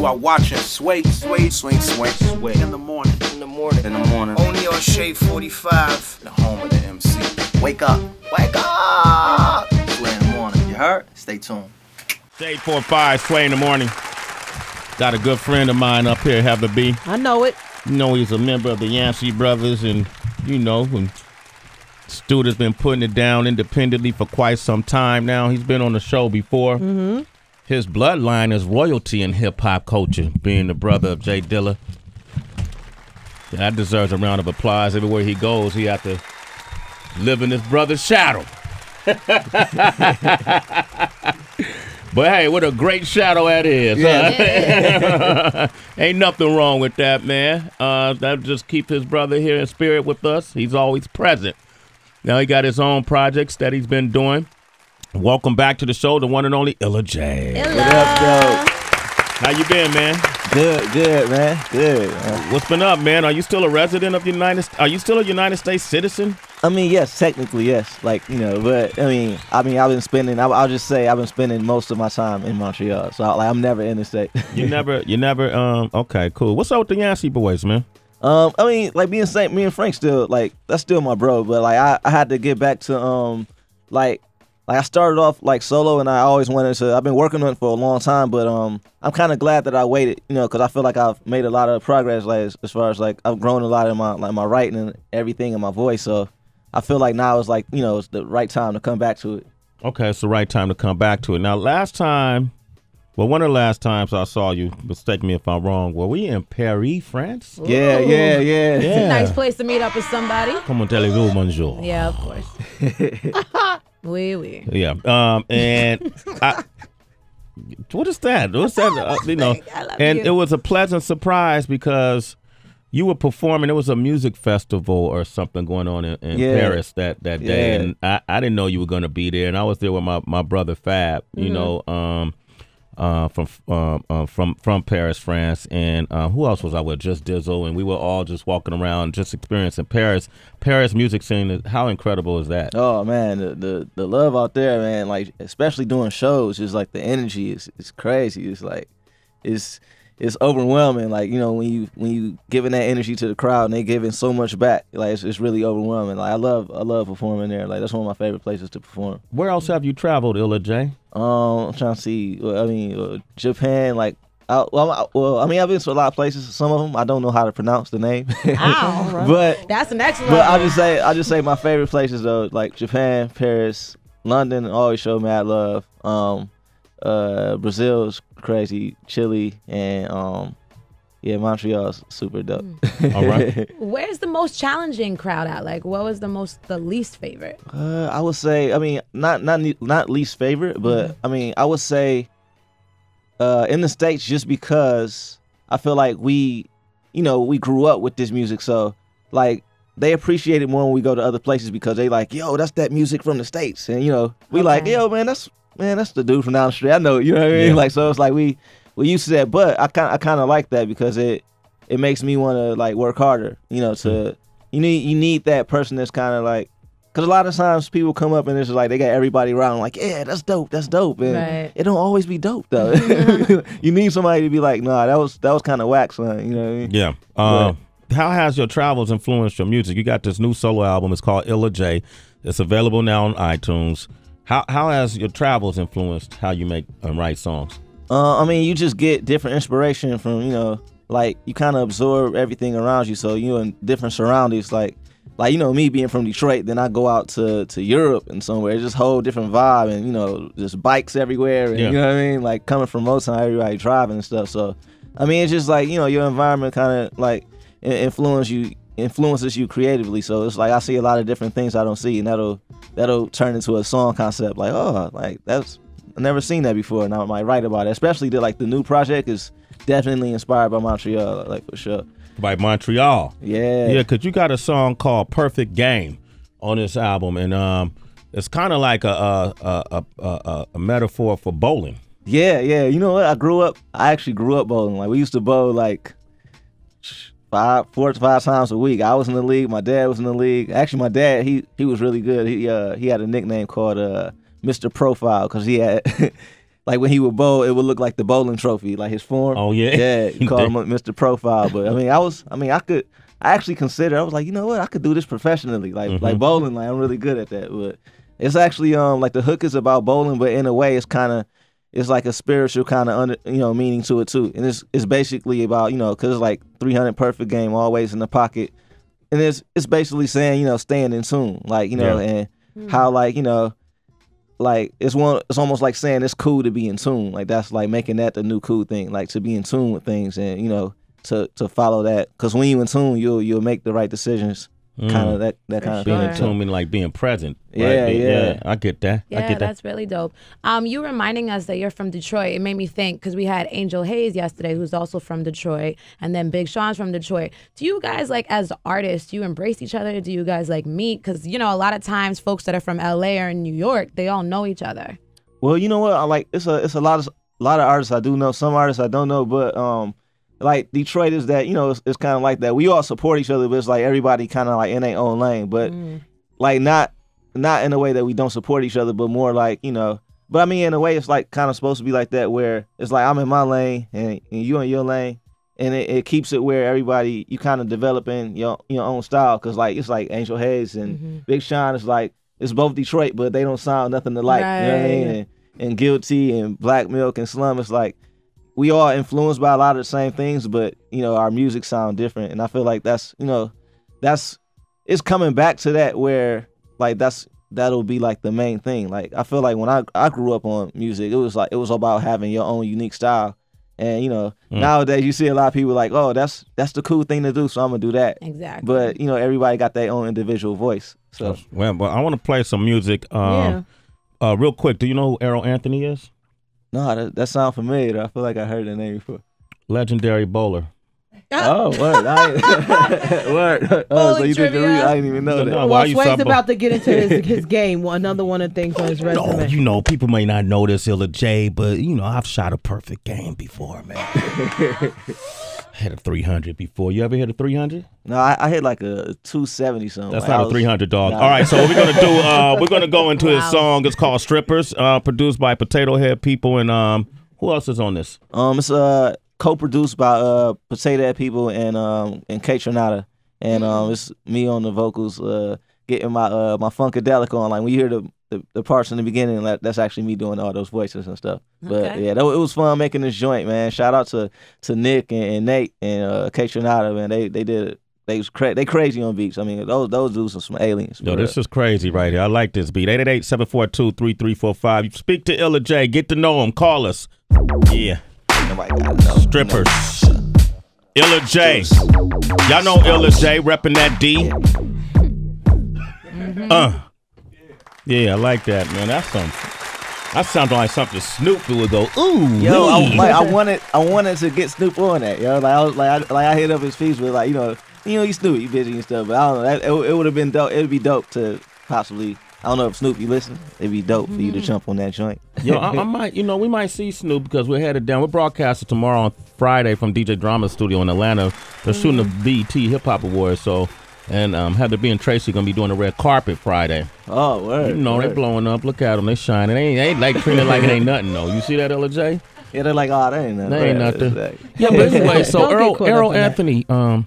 You are watching Sway, Sway, Swing, Swing, Sway in the morning. In the morning. In the morning. Only on Shade 45. The home of the MC. Wake up. Wake up! Sway in the morning. You heard? Stay tuned. Shade 45, Sway in the morning. Got a good friend of mine up here, Heather B. I know it. You know he's a member of the Yancey Brothers, and you know, when Stu has been putting it down independently for quite some time now. He's been on the show before. Mm-hmm. His bloodline is royalty in hip hop culture, being the brother of J Dilla. That deserves a round of applause. Everywhere he goes, he has to live in his brother's shadow. But hey, what a great shadow that is. huh? Ain't nothing wrong with that, man. Uh, that just keep his brother here in spirit with us. He's always present. Now he got his own projects that he's been doing. Welcome back to the show, the one and only Illa J. Illa. What up, yo? How you been, man? Good, good, man. Good. man. What's been up, man? Are you still a resident of the United? Are you still a United States citizen? I mean, yes, technically, yes. Like you know, but I mean, I mean, I've been spending. I, I'll just say I've been spending most of my time in Montreal. So like, I'm never in the state. You never, you never. Um, okay, cool. What's up with the Yancey boys, man? Um, I mean, like me and Saint, me and Frank still like that's still my bro. But like I, I had to get back to um, like like I started off like solo, and I always wanted to. I've been working on it for a long time, but um, I'm kind of glad that I waited, you know, because I feel like I've made a lot of progress, like as, as far as like I've grown a lot in my like my writing and everything in my voice. So I feel like now is like you know it's the right time to come back to it. Okay, it's the right time to come back to it. Now, last time, well, one of the last times I saw you, mistake me if I'm wrong, were we in Paris, France? Yeah, yeah, yeah. Yeah. Nice place to meet up with somebody. Comment allez-vous, bonjour? Yeah, of course. oui, oui. Yeah. Um, and I, what is that? What's that? Uh, you know, and you. it was a pleasant surprise because you were performing. It was a music festival or something going on in, in Yeah. Paris that, that day, Yeah. and I, I didn't know you were going to be there. And I was there with my, my brother Fab. You Mm-hmm. know, um, uh, from um, uh, from from Paris, France, and uh, who else was I with? Just Dizzle, and we were all just walking around, just experiencing Paris. Paris music scene. How incredible is that? Oh man, the, the the love out there, man. Like especially doing shows, just like the energy is is crazy. It's like it's it's overwhelming. Like you know when you when you giving that energy to the crowd and they giving so much back. Like it's, it's really overwhelming. Like I love I love performing there. Like that's one of my favorite places to perform. Where else have you traveled, Illa J? Um, I'm trying to see. I mean, uh, Japan. Like, I, well, I, well, I mean, I've been to a lot of places. Some of them I don't know how to pronounce the name. Ow. but That's an excellent. But I just say I just say my favorite places though, like Japan, Paris, London, always show mad love. Um, uh, Brazil's crazy, Chile, and um, yeah, Montreal's super dope. All right. Where's the most challenging crowd at? Like, what was the most, the least favorite? uh, I would say, I mean, not not not least favorite, but I mean, I would say, uh, in the states, just because I feel like we, you know, we grew up with this music, so like. They appreciate it more when we go to other places because they like, yo, that's that music from the states, and you know, we like, yo, man, that's man, that's the dude from down the street. I know, you know what I mean? Yeah. Like, so it's like we we used to that, but I kind I kind of like that because it it makes me want to like work harder. You know, to you need you need that person that's kind of like because a lot of times people come up and it's just like they got everybody around like, yeah, that's dope, that's dope, and Right. it don't always be dope though. you need somebody to be like, nah, that was that was kind of whack, son. You know what I mean? Yeah. Uh, how has your travels influenced your music? You got this new solo album. It's called Illa J. It's available now on iTunes. How how has your travels influenced how you make and write songs? Uh, I mean, you just get different inspiration from you know, like you kind of absorb everything around you. So you in different surroundings, like like you know me being from Detroit, then I go out to to Europe and somewhere, it's just whole different vibe, and you know, just bikes everywhere, and Yeah. you know what I mean, like coming from Motown, everybody driving and stuff. So, I mean, it's just like you know, your environment kind of like influence you influences you creatively. So it's like I see a lot of different things I don't see, and that'll that'll turn into a song concept. Like, oh, like that's I never seen that before, and I might write about it. Especially the like the new project is definitely inspired by Montreal, like for sure. By Montreal. Yeah, Yeah, because you got a song called "Perfect Game" on this album, and um, it's kind of like a a, a a a a metaphor for bowling. yeah, yeah. You know what? I grew up. I actually grew up bowling. Like we used to bowl like five, four to five times a week. I was in the league. My dad was in the league. Actually, my dad he he was really good. He uh he had a nickname called uh Mr. Profile because he had. like when he would bowl, it would look like the bowling trophy, like his form. Oh, yeah? yeah. You call him Mr. Profile, but I mean, I was, I mean, I could, I actually considered. I was like, you know what, I could do this professionally, like Mm-hmm. like bowling. Like I'm really good at that, but it's actually um like the hook is about bowling, but in a way, it's kind of it's like a spiritual kind of under you know meaning to it too, and it's it's basically about you know because it's like 300 perfect game always in the pocket, and it's it's basically saying you know staying in tune, like you know, Yeah. and hmm. how like you know like it's one it's almost like saying it's cool to be in tune. Like that's like making that the new cool thing like to be in tune with things and you know to to follow that. Because when you in tune you'll you'll make the right decisions kind of that that kind of being thing in sure. tune meaning like being present. right? Yeah, Be- yeah. I get that. I Yeah, get that. that's really dope. Um, you reminding us that you're from Detroit. It made me think because we had Angel Haze yesterday, who's also from Detroit, and then Big Sean's from Detroit. Do you guys like, as artists, do you embrace each other? Do you guys like meet? Because you know, a lot of times, folks that are from LA or in New York, they all know each other. Well, you know what? I like it's a it's a lot of a lot of artists I do know. Some artists I don't know, but um, like Detroit is that you know it's, it's kind of like that. We all support each other, but it's like everybody kind of like in their own lane. But mm. like not not in a way that we don't support each other, but more like you know. But I mean, in a way, it's like kind of supposed to be like that, where it's like I'm in my lane and, and you in your lane, and it, it keeps it where everybody you kind of developing your your own style. Cause like it's like Angel Haze and mm-hmm. Big Sean is like it's both Detroit, but they don't sound nothing alike. You know what I mean? And, and Guilty and Black Milk and Slum, it's like we are influenced by a lot of the same things, but you know our music sound different, and I feel like that's you know that's it's coming back to that where like that's that'll be like the main thing. Like I feel like when I I grew up on music, it was like it was about having your own unique style. And you know, nowadays you see a lot of people like, oh, that's that's the cool thing to do, so I'm gonna do that. Exactly. But you know, everybody got their own individual voice. So Well, but I want to play some music. Um, uh, real quick. Do you know who Earl Anthony is? No, that that sounds familiar. I feel like I heard the name before. Legendary bowler. Oh, word! I word. Oh, so Bowling you did the read? I didn't even know No, that. no. Well, why you Sway's stop- about to get into his, his game. Another one of the things on his resume. No, resume. you know, people may not know this, Illa J, but you know, I've shot a perfect game before, man. Hit a 300 before. You ever hit a 300? No, I, I hit like a two seventy something. That's Like, I not a 300 dog. Nah. All right, so what we're gonna do? Uh, we're gonna go into his Wow. song. It's called "Strippers," uh, produced by Potatohead People, and um, who else is on this? Um, it's uh co-produced by uh Potatohead People and um and Kaytranada, and um it's me on the vocals, uh getting my uh my funkadelic on. Like when you hear the the, the parts in the beginning, that, that's actually me doing all those voices and stuff. But Okay. yeah, that, it was fun making this joint, man. Shout out to to Nick and, and Nate and uh Kaytranada, man. They they did it. They was cra- they crazy on beats. I mean, those those dudes are some aliens. Yo, for this is crazy right here. I like this beat. 888-742-3345. You speak to Illa J. Get to know him. Call us. Yeah. Nobody gotta know. Strippers. Illa J. Y'all know Illa J repping that D. Uh. Yeah, I like that, man. That's something. That sounds like something Snoop would go. Ooh, Yo, I, like, I wanted, I wanted to get Snoop on that. Yo, like I was like, I, like I hit up his fees with like, you know, you know, you Snoop, you busy and stuff. But I don't know, that, it, it would have been dope. It'd be dope to possibly. I don't know if Snoop you listen. It'd be dope for you to mm-hmm. jump on that joint. Yo, I, I might, you know, we might see Snoop because we're headed down. We're broadcasting tomorrow on Friday from DJ Drama Studio in Atlanta. They're shooting the BET Hip Hop Awards, so and um, Heather B and Tracy gonna be doing the red carpet Friday. Oh, word. You know, they word. blowing up. Look at them, they shining. They ain't, they ain't like treating it like it ain't nothing though. You see that, LJ? Yeah, they're like, oh, that ain't nothing. That ain't Right, nothing. exactly. Yeah, but anyway, so Don't Earl, Earl. Anthony, um,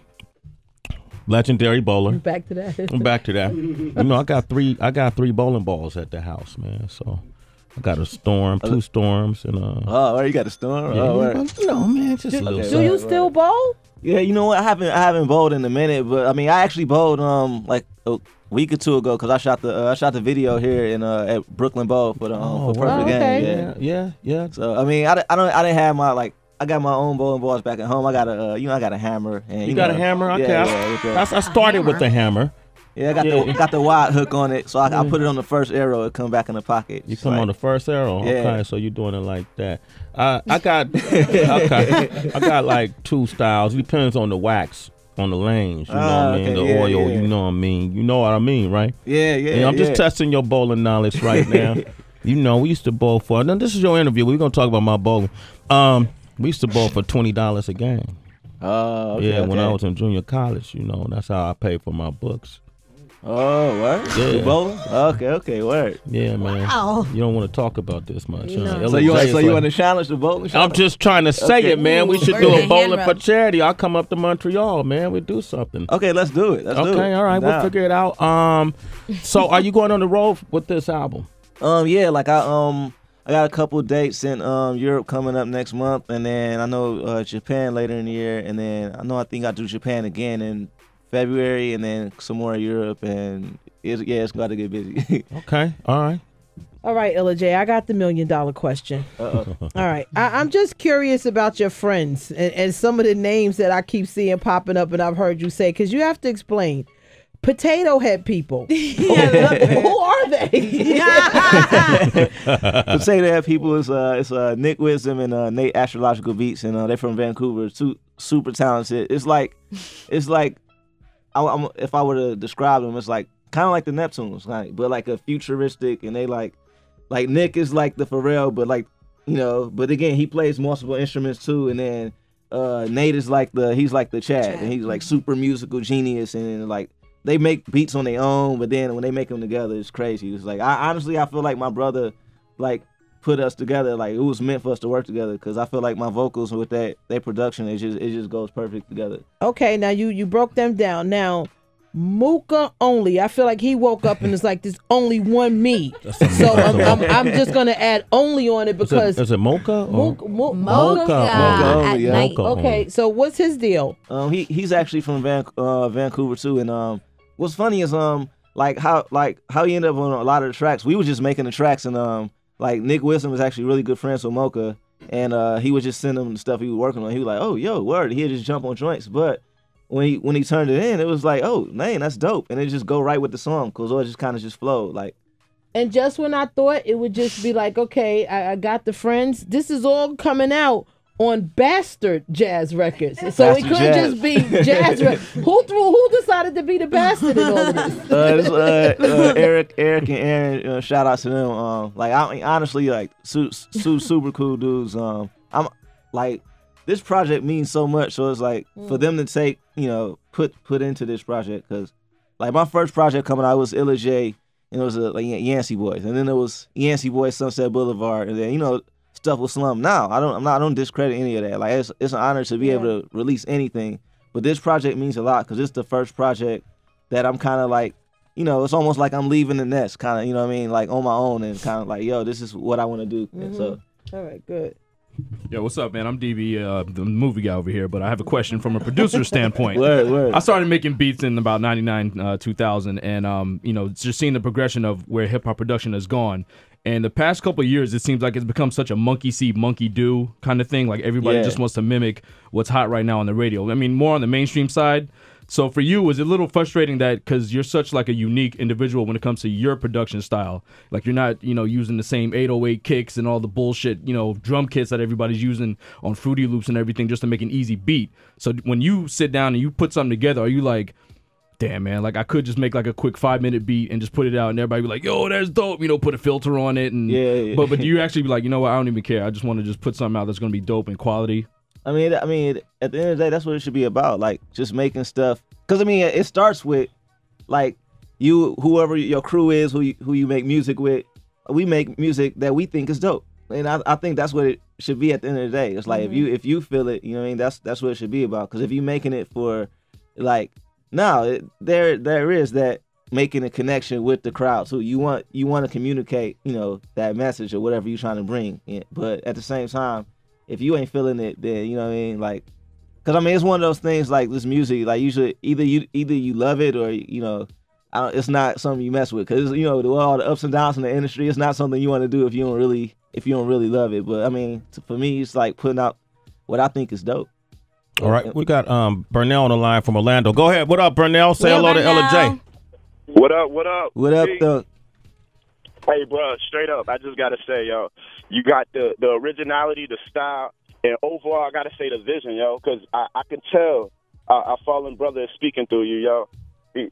legendary bowler. Back to that. I'm back to that. You know, I got three. I got three bowling balls at the house, man. So I got a storm, two storms, and uh. Oh, you got a storm? yeah, oh, word. you know, man, just a little. Do something. you still bowl? Yeah, you know what? I haven't I haven't bowled in a minute, but I mean, I actually bowled um like a week or two ago because I shot the uh, I shot the video here in uh at Brooklyn Bowl for the um, Oh, for Perfect wow. Game. Okay. Yeah. Yeah, yeah, yeah. So I mean, I, I don't I didn't have my like I got my own bowling balls back at home. I got a uh, you know I got a hammer and You got a hammer? Okay. Yeah, I, yeah, with I, I started with the hammer. Yeah, I got Yeah. the got the wide hook on it, so I, I put it on the first arrow. It come back in the pocket. You come like- on the first arrow. Yeah. Okay, so you're doing it like that. Uh, I got okay. I got like two styles. It depends on the wax, on the lanes. You know Ah, what I mean? okay, The yeah, oil. yeah. You know what I mean? You know what I mean, right? Yeah, yeah. Yeah, I'm just testing your bowling knowledge right now. you know, we used to bowl for. Now this is your interview. We're gonna talk about my bowling. Um, we used to bowl for twenty dollars a game. Oh, okay, yeah, when I was in junior college, you know, that's how I paid for my books. Oh, what? Yeah. You bowling? Okay, okay, word. Yeah, man. Wow. You don't want to talk about this much. huh? No. So you LJ want, is so you like- want to challenge the bowling? I'm just trying to say Okay. it, man. We should where's do a bowling for charity. I'll come up to Montreal, man. We do something. Okay, let's do it. Let's do it. Okay, all right, we'll figure it out. Um, so are you going on the road with this album? Um, yeah, like I um I got a couple dates in um Europe coming up next month, and then I know uh, Japan later in the year, and then I know I think I do Japan again in February, and then some more in Europe, and it's, yeah, it's got to get busy. Okay, all right. All right, Illa J, I got the million dollar question. Uh-oh. All right, I, I'm just curious about your friends and, and some of the names that I keep seeing popping up, and I've heard you say because you have to explain. Potatohead People. Who are they? to say that people is uh it's uh Nick Wisdom and uh Nate Astrological Beats, and uh, they're from Vancouver, su- super talented. It's like it's like I, I'm, if I were to describe them, it's like kind of like the Neptunes, like but like a futuristic, and they like like Nick is like the Pharrell, but like you know, but again he plays multiple instruments too, and then uh Nate is like the he's like the Chad, and he's like super musical genius, and like they make beats on their own, but then when they make them together, it's crazy. It's like I honestly I feel like my brother like put us together, like it was meant for us to work together, because I feel like my vocals with that their production, it just it just goes perfect together. okay, now you you broke them down. Now, Mooka only. I feel like he woke up and it's like there's only one me. So I'm, I'm, I'm just gonna add only on it, because is it Moka? Or? Moka, Mo- Moka, Moka at only, yeah. Moka Okay, so what's his deal? Um, he he's actually from Van, uh, Vancouver too, and um, what's funny is um, like how like how he ended up on a lot of the tracks. We were just making the tracks, and um, like Nick Wisdom was actually really good friends with Moka, and uh, he would just send him the stuff he was working on. He was like, oh yo, word. He'd just jump on joints, but when he when he turned it in, it was like, oh man, that's dope, and it just go right with the song, cause it just kind of just flowed like. And just when I thought it would just be like, okay, I, I got the friends. This is all coming out on Bastard Jazz Records, so it couldn't Jazz. just be Jazz. Re- who threw? Who decided to be the bastard in all of this? uh, this, uh, uh, Eric, Eric, and Aaron. Uh, shout out to them. Um, like I mean, honestly, like su- su- super cool dudes. Um, I'm like this project means so much. So it's like for them to take, you know, put put into this project because like my first project coming out was Illa J, and it was uh, like Yancey Boys, and then it was Yancey Boys Sunset Boulevard, and then you know stuff with Slum. Now I don't, I'm not, I don't discredit any of that. Like it's it's an honor to be able to release anything, but this project means a lot because it's the first project that I'm kind of like, you know, it's almost like I'm leaving the nest, kind of, you know what I mean, like on my own and kind of like, yo, this is what I want to do. And so mm-hmm. All right, good. Yo, what's up, man? I'm DB, uh, the movie guy over here, but I have a question from a producer standpoint. word, word. I started making beats in about 99, uh, 2000, and, um, you know, just seeing the progression of where hip hop production has gone. And the past couple of years, it seems like it's become such a monkey see, monkey do kind of thing. Like everybody Yeah. just wants to mimic what's hot right now on the radio. I mean, more on the mainstream side. So for you, was it a little frustrating that because you're such like a unique individual when it comes to your production style, like you're not, you know, using the same 808 kicks and all the bullshit, you know, drum kits that everybody's using on Fruity Loops and everything just to make an easy beat. So when you sit down and you put something together, are you like, damn man, like I could just make like a quick five minute beat and just put it out and everybody be like, yo, that's dope, you know, put a filter on it and Yeah, yeah. But but do you actually be like, you know what, I don't even care. I just want to just put something out that's gonna be dope and quality. I mean, I mean, at the end of the day, that's what it should be about. Like just making stuff. Because I mean, it starts with like you, whoever your crew is, who you, who you make music with. We make music that we think is dope, and I, I think that's what it should be at the end of the day. It's like if you mm-hmm. if you feel it, you know what I mean. That's that's what it should be about. Because if you're making it for like no, it, there there is that making a connection with the crowd. So you want you want to communicate, you know, that message or whatever you're trying to bring. But at the same time, if you ain't feeling it, then you know what I mean. Like, cause I mean, it's one of those things like this music. Like usually, either you either you love it or you know, I don't, it's not something you mess with. Cause you know, the, all the ups and downs in the industry, it's not something you want to do if you don't really if you don't really love it. But I mean, t- for me, it's like putting out what I think is dope. All right, we got um Burnell on the line from Orlando. Go ahead. What up, Burnell? Say Yeah, hello to Illa J. What up? What up? What up, Hey, though? Hey, bro, straight up, I just gotta say, yo, you got the the originality, the style, and overall, I gotta say the vision, yo, because I, I can tell uh, our fallen brother is speaking through you, yo. He,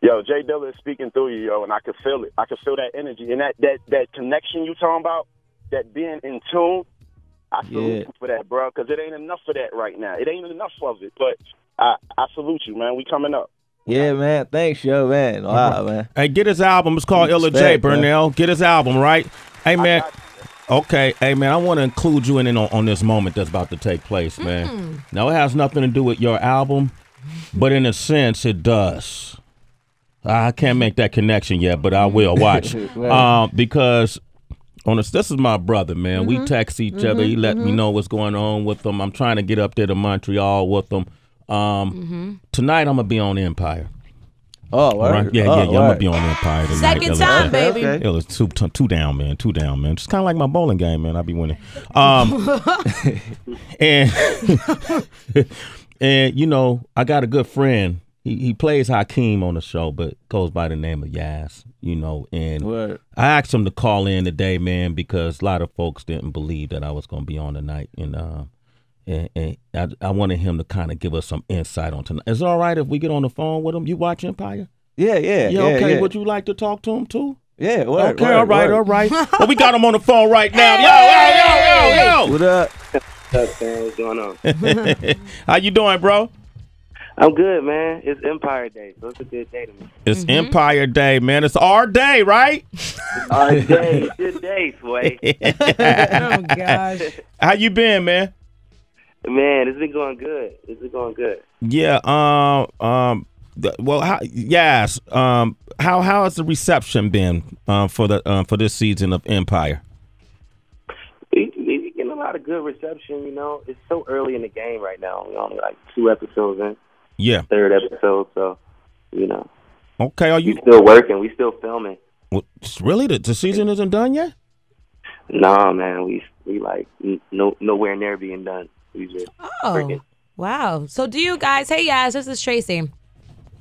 yo, J Dilla is speaking through you, yo, and I can feel it. I can feel that energy and that that that connection you talking about, that being in tune. I salute Yeah. you for that, bro, because it ain't enough of that right now. It ain't enough of it, but I I salute you, man. We coming up. Yeah, man. Thanks, yo, man. Wow, man. Hey, get his album. It's called Illa J. Respect, man. Burnell. Get his album, right? Hey, man. Okay, hey man, I want to include you in, in on, on this moment that's about to take place, man. Mm. Now it has nothing to do with your album, but in a sense it does. I can't make that connection yet, but I will watch. um, because on this, this is my brother, man. We mm-hmm. text each other. He mm-hmm. let me mm-hmm. know what's going on with him. I'm trying to get up there to Montreal with him. Um, Tonight I'm gonna be on Empire. Oh, All word. Yeah, oh, yeah, yeah. I'm gonna word. be on Empire tonight. Second Illa time, J. baby. okay. Yo, two, two, two, two down, man. Two down, man. Just kind of like my bowling game, man. I be winning. Um, and and you know, I got a good friend. He he plays Hakeem on the show, but goes by the name of Yazz. You know, and Word. I asked him to call in today, man, because a lot of folks didn't believe that I was gonna be on tonight, and uh, and, and I, I wanted him to kind of give us some insight on tonight. Is it all right if we get on the phone with him? You watch Empire? Yeah, yeah, Yeah, yeah. okay. Yeah, Would you like to talk to him too? yeah word, okay, word, all right, word. all right. well, we got him on the phone right now. Yo, yo, yo, yo, What up? What's up, going on? How you doing, bro? I'm good, man. It's Empire Day, so it's a good day to me. It's mm-hmm. Empire Day, man. It's our day, right? All right, day, good day, Sway. Oh gosh. How you been, man? Man, it's been going good. It's been going good. Yeah. Um. Um. Well, how, yes. Um. How how has the reception been um, for the um, for this season of Empire? We, we we getting a lot of good reception. You know, it's so early in the game right now. We're only like two episodes in, Yeah. third episode, so you know, Okay. Are we you still working. We still filming. well, really the, the season isn't done yet? Nah, man, we we like n- no nowhere near being done. We just Oh, working. wow. So do you guys? Hey, yes, this is Tracy.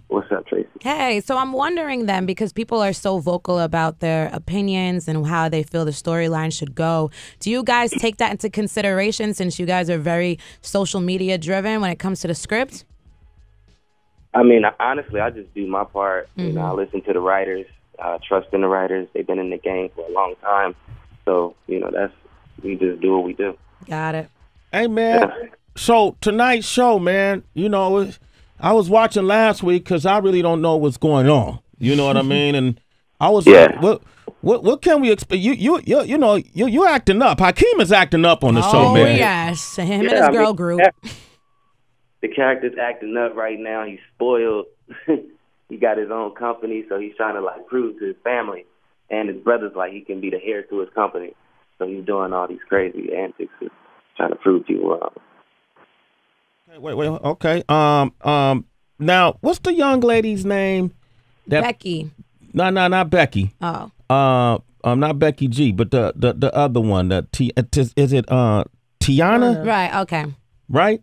What's up, Tracy? Hey, so I'm wondering then because people are so vocal about their opinions and how they feel the storyline should go. Do you guys take that into consideration since you guys are very social media driven when it comes to the script? I mean, honestly, I just do my part. You know, I listen to the writers, uh, trust in the writers. They've been in the game for a long time, so you know that's we just do what we do. Got it. Hey man, so tonight's show, man, you know, I was watching last week because I really don't know what's going on. You know what I mean? And I was Yeah. like, what, what, what can we expect? You, you, you, you know, you, you acting up. Hakeem is acting up on the show, man. oh man. yes, him and his I girl mean, group. The character's acting up right now. He's spoiled. he got his own company, so he's trying to like prove to his family and his brothers like he can be the heir to his company. So he's doing all these crazy antics, and trying to prove people wrong. Wait, wait, okay. Um, um, now, what's the young lady's name? That Becky. no, no, not Becky. Oh, Uh, um, not Becky G, but the the, the other one. The T, is, is it uh Tiana? right. Okay, Right?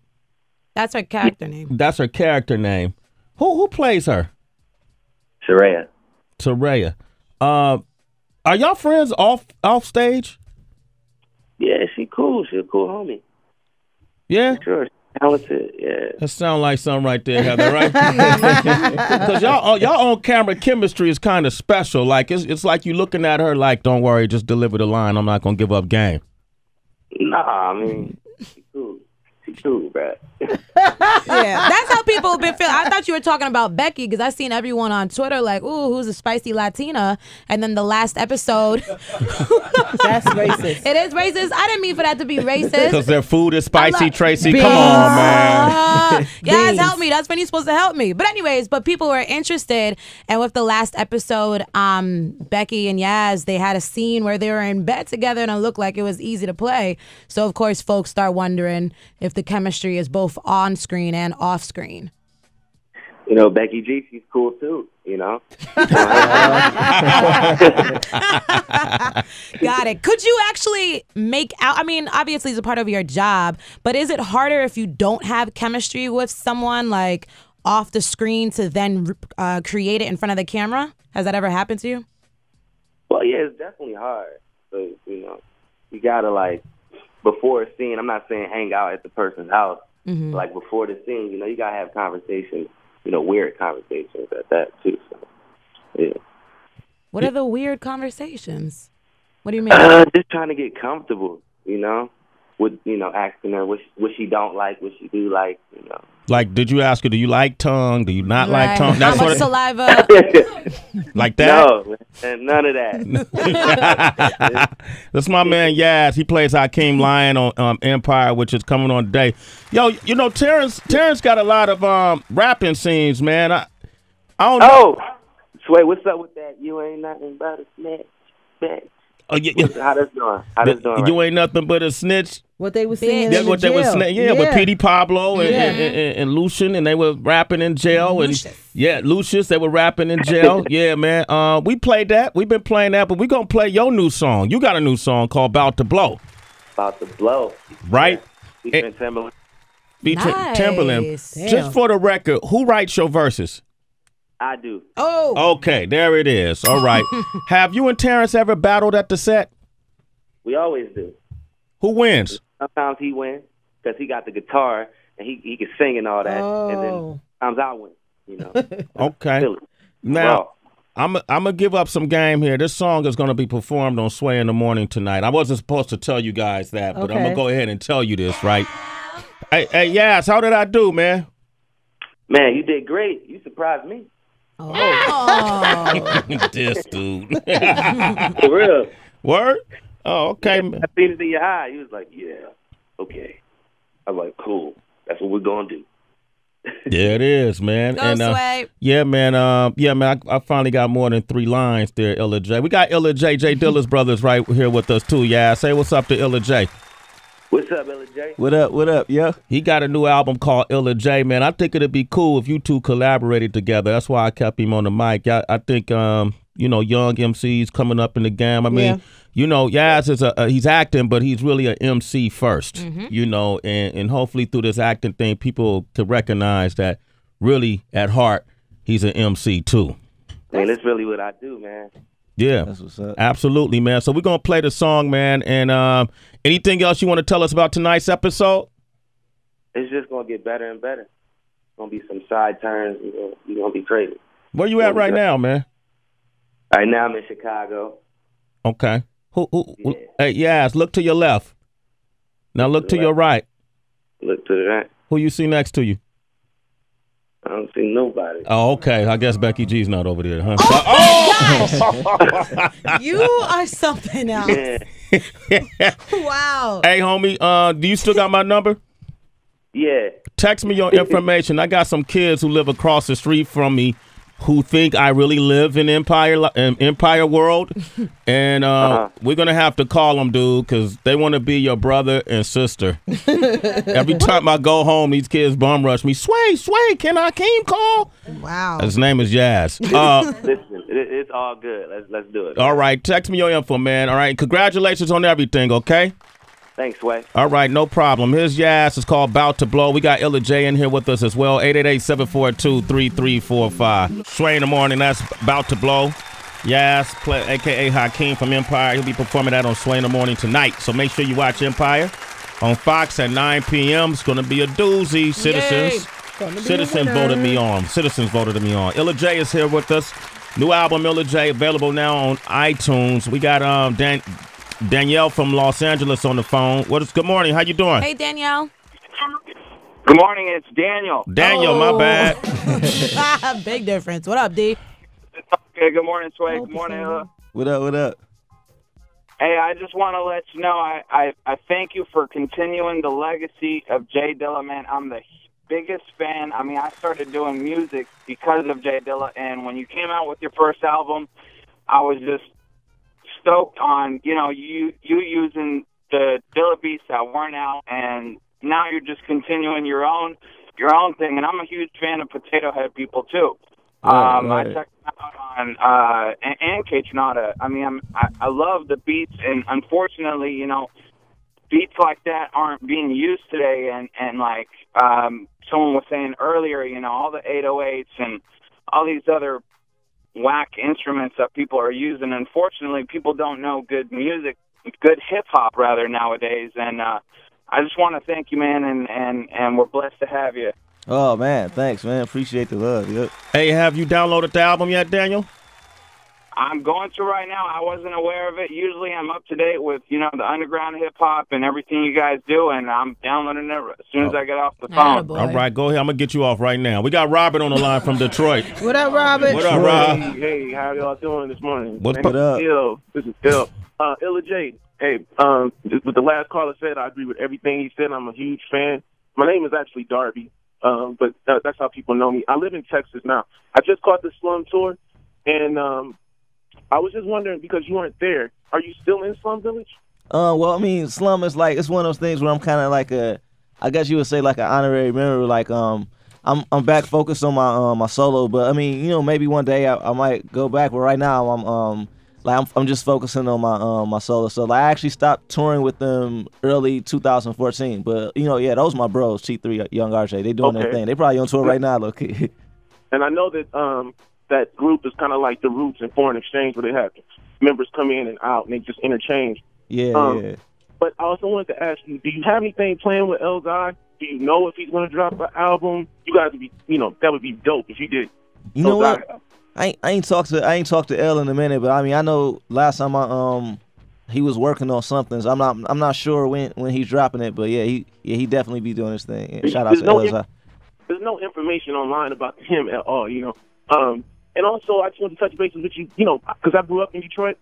that's her character name. That's her character name. Who who plays her? Sharaya. Soraya. Uh, are y'all friends off off stage? Yeah, she cool. She a cool homie. Yeah, Sure, talented. Yeah. that sound like something right there, Heather. Right? Because y'all uh, y'all on camera chemistry is kind of special. Like it's it's like you looking at her like, don't worry, just deliver the line. I'm not gonna give up game. Nah, I mean, she cool. She bruh. Yeah, that's how people have been feeling. I thought you were talking about Becky because I seen everyone on Twitter like, "Ooh, who's a spicy Latina?" And then the last episode, That's racist. it is racist. I didn't mean for that to be racist. Because their food is spicy, love- Tracy. Beans. Come on, man. Uh, yes, Beans. help me. That's when you're supposed to help me. But anyways, but people were interested, and with the last episode, um, Becky and Yazz, they had a scene where they were in bed together, and it looked like it was easy to play. So of course, folks start wondering if the chemistry is both on screen and off screen. You know, Becky G, she's cool too. You know. Got it. Could you actually make out? I mean, obviously, it's a part of your job, but is it harder if you don't have chemistry with someone like off the screen to then uh, create it in front of the camera? Has that ever happened to you? Well, yeah, it's definitely hard. So you know, you gotta like before a scene. I'm not saying hang out at the person's house. Like before the scene, you know, you gotta have conversations. You know, weird conversations at that too. So, yeah. What are the weird conversations? What do you mean? Uh, just trying to get comfortable. You know, with you know asking her what she, what she don't like, what she do like, you know. Like, did you ask her? Do you like tongue? Do you not like Right. tongue? How much of- saliva? like that. No, man, none of that. That's my man Yazz. He plays Hakeem Lyon on um, Empire, which is coming on today. Yo, you know Terrence. Terrence got a lot of um, rapping scenes, man. I, I don't know. oh, Sway, what's up with that? You ain't nothing but a snitch, bitch. Oh, yeah, yeah. How this doing? How this doing? You right ain't nothing but a snitch. What they were saying. That's in what the they was, jail. sna- yeah, with Petey Pablo and, Yeah. and, and, and Lucian, and they were rapping in jail. And yeah, Lucious, they were rapping in jail. yeah, man. Uh, we played that. We've been playing that, but we gonna play your new song. You got a new song called "About to Blow," About to blow. right? Featuring Timbaland. Featuring Nice. Timbaland. Damn. Just for the record, who writes your verses? I do. Oh, Okay, there it is. All right. Have you and Terrence ever battled at the set? We always do. Who wins? Sometimes he wins because he got the guitar and he he can sing and all that. Oh. And then Oh. sometimes I win. You know. Okay. Silly. Now, Raw. I'm I'm gonna give up some game here. This song is gonna be performed on Sway in the morning tonight. I wasn't supposed to tell you guys that, but I'm gonna go ahead and tell you this, right? Hey, hey, Yazz, how did I do, man? Man, you did great. You surprised me. Oh. this dude. For real. Word? Oh, okay. I seen it in your eye. He was like, yeah, okay. I was like, cool. That's what we're gonna do. Yeah, it is, man. Go, and uh, Sway. yeah, man. Um, yeah, man. I, I finally got more than three lines there, Illa J. We got Illa J, J Dilla's brothers right here with us too. Yeah, say what's up to Illa J. What's up, Illa J? What up? What up? Yeah. He got a new album called Illa J, man. I think it'd be cool if you two collaborated together. That's why I kept him on the mic. I, I think, um, you know, young MCs coming up in the game. I mean, Yeah. you know, Yazz is a, uh, he's acting, but he's really a MC 1st You know, and and hopefully through this acting thing, people to recognize that really at heart he's an MC too. Man, that's really what I do, man. Yeah, That's what's up. absolutely, man. So we're gonna play the song, man. And um, anything else you want to tell us about tonight's episode? It's just gonna get better and better. Gonna be some side turns. You're gonna, you're gonna be crazy. Where you at right now, man? Right now, I'm in Chicago. Okay. Who, who, who- Hey, yes, look to your left. Now look to your right. Look to the right. Who you see next to you? I don't see nobody. Oh, okay. I guess Becky G's not over there, huh? Oh, you are something else. wow. Hey, homie, uh, do you still got my number? Yeah. Text me your information. I got some kids who live across the street from me who think I really live in Empire li- in Empire World, and uh, we're gonna have to call them, dude, because they want to be your brother and sister. Every time I go home, these kids bum rush me. Sway, Sway, can Akeem call? Wow. His name is Jazz. Uh, Listen, it, it's all good. Let's let's do it. all right, text me your info, man. All right, congratulations on everything. Okay. Thanks, Sway. All right, no problem. Here's Yazz. It's called Bout to Blow. We got Illa J in here with us as well. 888-742-3345. Sway in the morning. That's Bout to Blow. Yazz, play, a.k.a. Hakeem from Empire. He'll be performing that on Sway in the morning tonight. So make sure you watch Empire on Fox at 9 p.m. It's going to be a doozy, citizens. Gonna Citizens voted me on. Citizens voted me on. Illa J is here with us. New album Illa J available now on iTunes. We got um Dan- Danielle from Los Angeles on the phone. What is good morning? How you doing? Hey, Danielle. Good morning, it's Daniel. Daniel, my Oh. bad. Big difference. What up, D? Okay, good morning, Sway. Good morning, Illa. What up? What up? Hey, I just want to let you know I, I, I thank you for continuing the legacy of J Dilla, man. I'm the biggest fan. I mean, I started doing music because of J Dilla, and when you came out with your first album, I was just stoked on, you know, you you using the Dilla beats that weren't out, and now you're just continuing your own your own thing. And I'm a huge fan of Potatohead People too. Right, um, right. I checked out on uh, and, and K I mean, I'm, I I love the beats, and unfortunately, you know, beats like that aren't being used today. And and like um, someone was saying earlier, you know, all the 808s and all these other whack instruments that people are using. Unfortunately, people don't know good music, good hip hop rather nowadays. And uh, I just want to thank you, man, and and and we're blessed to have you. Oh man, thanks, man. Appreciate the love. Yep. Hey, have you downloaded the album yet, Daniel? I'm going to right now. I wasn't aware of it. Usually, I'm up to date with you know the underground hip hop and everything you guys do, and I'm downloading it as soon as I get off the phone. All right, go ahead. I'm gonna get you off right now. We got Robert on the line from Detroit. What up, Robert? What up, Rob? Hey, hey, how y'all doing this morning? What's Man, up? this is Ill. This is Ill. Uh, Illa J. Hey, um, what the last caller said, I agree with everything he said. I'm a huge fan. My name is actually Darby, um, but that's how people know me. I live in Texas now. I just caught the Slum Tour, and um, I was just wondering because you weren't there. Are you still in Slum Village? Uh, well, I mean, slum is like it's one of those things where I'm kind of like a, I guess you would say like an honorary member. Like, um, I'm I'm back focused on my um my solo, but I mean, you know, maybe one day I, I might go back. But right now, I'm um like I'm I'm just focusing on my um my solo. So like I actually stopped touring with them early 2014. But you know, yeah, those my bros, T3, Young RJ. They doing their thing. They probably on tour right now, look. And I know that um, that group is kind of like the Roots in foreign exchange, where they have members come in and out, and they just interchange. yeah, Um, yeah. But I also wanted to ask you, do you have anything planned with Elzhi? Do you know if he's going to drop an album? You guys would be, you know, that would be dope if you did. You know what? I ain't, I ain't talked to I ain't talked to L in a minute, but I mean I know last time I um he was working on something. So I'm not I'm not sure when when he's dropping it, but yeah he yeah he definitely be doing his thing. Shout out There's to no in- There's no information online about him at all, you know. Um, and also, I just want to touch bases with you, you know, because I grew up in Detroit.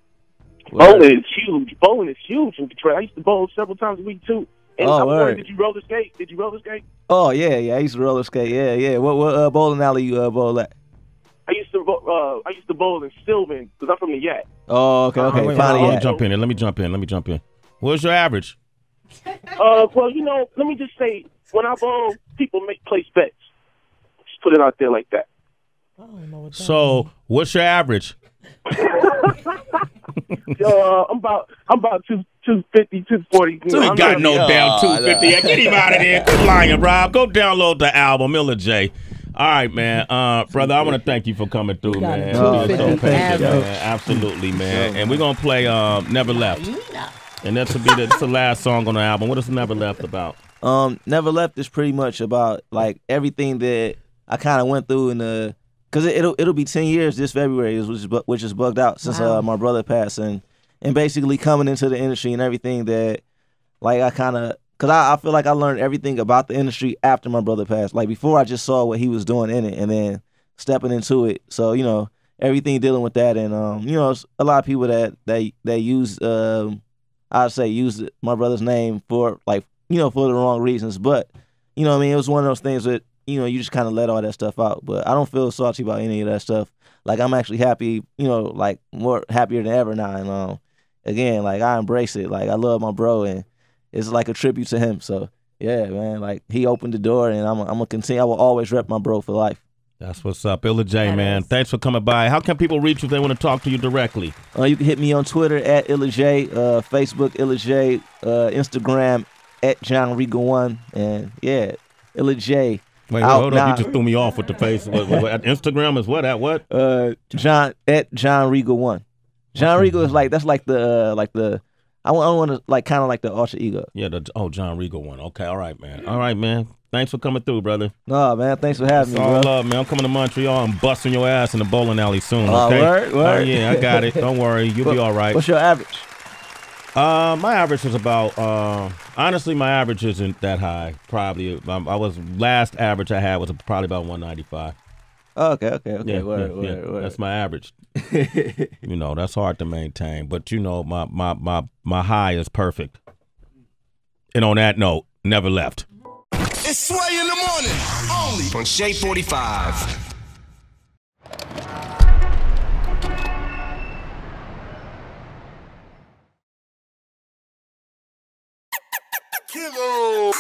Bowling is huge. Bowling is huge in Detroit. I used to bowl several times a week too. And Oh, I'm wondering, did you roller skate? Did you roller skate? Oh yeah yeah I used to roller skate. Yeah yeah. What what uh, bowling alley you uh, bowl at? I used to uh, I used to bowl in Sylvan because I'm from the Yak. Oh okay okay. Wait, wait, Finally, let me jump in. Let me jump in. Let me jump in. What's your average? Uh, well, you know, let me just say, when I bowl, people make place bets. Just put it out there like that. So, what's your average? Yo, uh, I'm about I'm about two two fifty, two forty. So he got no damn 250. Get him out of there. Quit lying, Rob. Go download the album, Miller J. All right, man. Uh, brother, I want to thank you for coming through, man. a You're so patient, man. Absolutely, man. And we're going to play um, Never Left. And that's to be the, that's the last song on the album. What is Never Left about? Um, Never Left is pretty much about like everything that I kind of went through in the, cause it, it'll it'll be ten years this February, which is which is bugged out since Wow. uh, my brother passed, and and basically coming into the industry and everything that, like I kind of, cause I, I feel like I learned everything about the industry after my brother passed. Like before, I just saw what he was doing in it, and then stepping into it. So you know everything dealing with that, and um, you know, a lot of people that that that use um, I'd say use my brother's name for like you know for the wrong reasons, but you know what I mean it was one of those things that you know you just kind of let all that stuff out. But I don't feel salty about any of that stuff. Like I'm actually happy, you know, like more happier than ever now. And um, again, like I embrace it. Like I love my bro, and it's like a tribute to him. So yeah, man, like he opened the door, and I'm I'm gonna continue. I will always rep my bro for life. That's what's up. Illa J, man. Thanks for coming by. How can people reach you if they want to talk to you directly? Uh, you can hit me on Twitter at IllaJ, uh, Facebook IllaJ, uh, Instagram at John Regal One, and yeah, IllaJ. Wait, out hold now. up. You just threw me off with the face. What, what, what, Instagram is what? At what? Uh, John at John Regal One. John Regal is like that's like the uh, like the I want I want to like kind of like the alter ego. Yeah, the oh John Regal one. Okay, all right, man. All right, man. Thanks for coming through, brother. No man, thanks for having It's me, all bro. love, man. I'm coming to Montreal. I'm busting your ass in the bowling alley soon. Okay. word, Oh yeah, I got it. Don't worry, you'll be all right. What's your average? Uh, my average was about. Uh, honestly, my average isn't that high. Probably, um, I was last average I had was probably about 195. Oh, okay, okay, okay. Yeah, word, yeah, word, yeah. word. That's my average. you know, that's hard to maintain, but you know, my my my my high is perfect. And on that note, never left. It's Sway in the morning, only on Shade 45. Kilo.